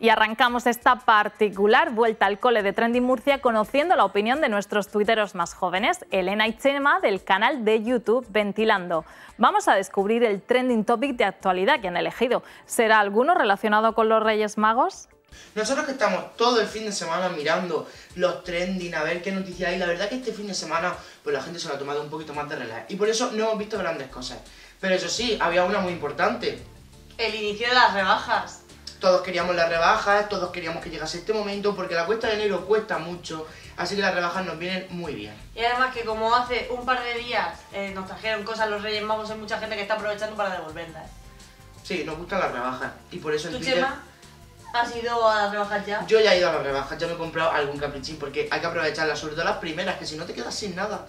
Y arrancamos esta particular vuelta al cole de Trending Murcia conociendo la opinión de nuestros tuiteros más jóvenes, Elena y Chema del canal de YouTube Ventilando. Vamos a descubrir el trending topic de actualidad que han elegido. ¿Será alguno relacionado con los Reyes Magos? Nosotros que estamos todo el fin de semana mirando los trending, a ver qué noticias hay, la verdad que este fin de semana pues la gente se lo ha tomado un poquito más de relax y por eso no hemos visto grandes cosas. Pero eso sí, había una muy importante. El inicio de las rebajas. Todos queríamos las rebajas, todos queríamos que llegase este momento porque la cuesta de enero cuesta mucho, así que las rebajas nos vienen muy bien. Y además que como hace un par de días eh, nos trajeron cosas los Reyes Magos, hay mucha gente que está aprovechando para devolverlas. Sí, nos gustan las rebajas y por eso en ¿Tú, Twitter... Chema, has ido a las rebajas ya? Yo ya he ido a las rebajas, ya me he comprado algún caprichín porque hay que aprovecharlas, sobre todo las primeras, que si no te quedas sin nada.